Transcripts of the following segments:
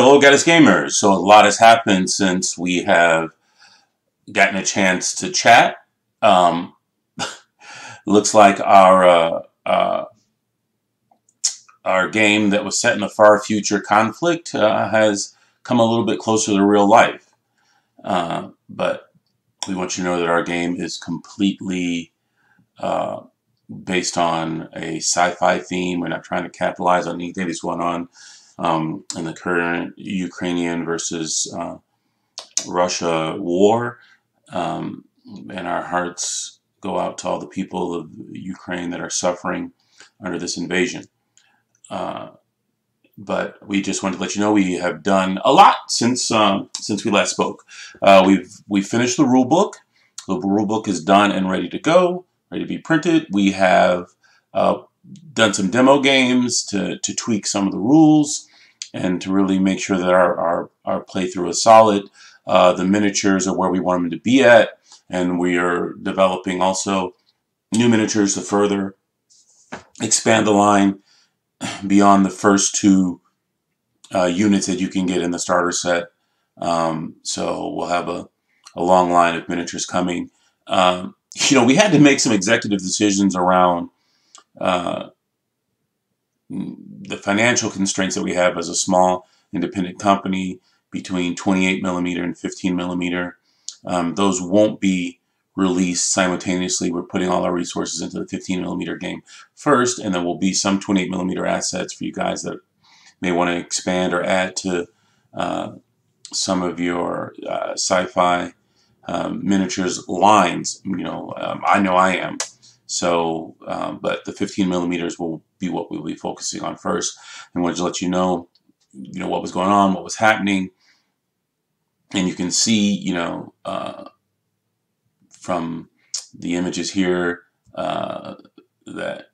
Hello, Gaddis Gamers. So a lot has happened since we have gotten a chance to chat. Um, looks like our uh, uh, our game that was set in the far future conflict uh, has come a little bit closer to real life. Uh, but we want you to know that our game is completely uh, based on a sci-fi theme. We're not trying to capitalize on anything that's going on um, in the current Ukrainian versus uh, Russia war. Um, and our hearts go out to all the people of Ukraine that are suffering under this invasion. Uh, but we just wanted to let you know we have done a lot since um, since we last spoke. Uh, we've we finished the rule book. The rule book is done and ready to go, ready to be printed. We have uh, done some demo games to, to tweak some of the rules and to really make sure that our, our, our playthrough is solid. Uh, the miniatures are where we want them to be at, and we are developing also new miniatures to further expand the line beyond the first two uh, units that you can get in the starter set. Um, so we'll have a, a long line of miniatures coming. Um, you know, we had to make some executive decisions around uh, the financial constraints that we have as a small independent company between 28 millimeter and 15 millimeter. Um, those won't be released simultaneously. We're putting all our resources into the 15 millimeter game first, and then will be some 28 millimeter assets for you guys that may want to expand or add to uh, some of your uh, sci-fi um, miniatures lines. You know, um, I know I am. So, um, but the 15 millimeters will be what we'll be focusing on first. And wanted to let you know, you know, what was going on, what was happening. And you can see, you know, uh, from the images here uh, that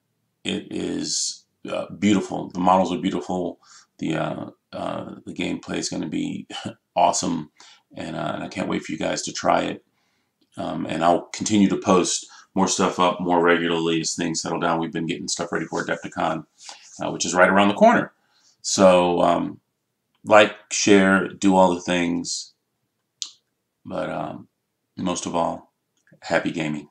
it is uh, beautiful. The models are beautiful. The uh, uh, the gameplay is going to be awesome, and, uh, and, I can't wait for you guys to try it. Um, and I'll continue to post more stuff up more regularly as things settle down. We've been getting stuff ready for Adepticon, uh, which is right around the corner. So um, like, share, do all the things. But um, most of all, happy gaming.